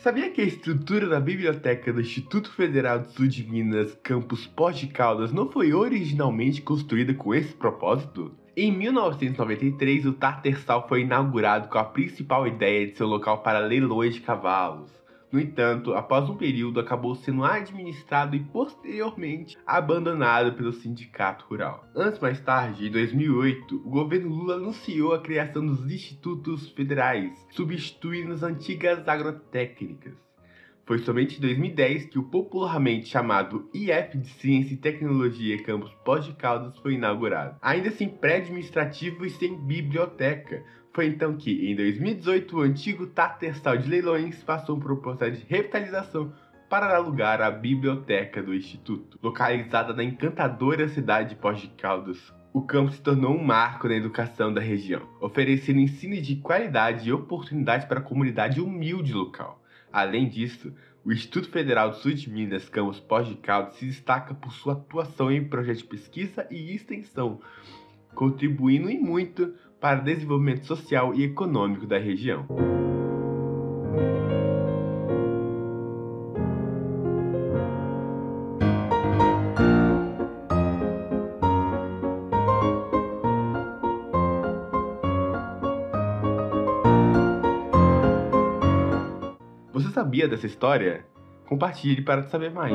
Sabia que a estrutura da biblioteca do Instituto Federal do Sul de Minas, campus Pós de Caldas, não foi originalmente construída com esse propósito? Em 1993, o Tartersal foi inaugurado com a principal ideia de ser um local para leilões de cavalos. No entanto, após um período, acabou sendo administrado e posteriormente abandonado pelo sindicato rural. Antes, mais tarde, em 2008, o governo Lula anunciou a criação dos institutos federais, substituindo as antigas agrotécnicas. Foi somente em 2010 que o popularmente chamado IF de Ciência e Tecnologia Campus Pós de Caldas foi inaugurado, ainda sem pré-administrativo e sem biblioteca, foi então que, em 2018, o antigo Tatersal de Leilões passou por um processo de revitalização para dar lugar à biblioteca do Instituto. Localizada na encantadora cidade de Pós de Caldas, o campo se tornou um marco na educação da região, oferecendo ensino de qualidade e oportunidades para a comunidade humilde local. Além disso, o Instituto Federal do Sul de Minas, Campus Pós de Caldas, se destaca por sua atuação em projetos de pesquisa e extensão, contribuindo em muito para o desenvolvimento social e econômico da região. Sabia dessa história? Compartilhe para saber mais.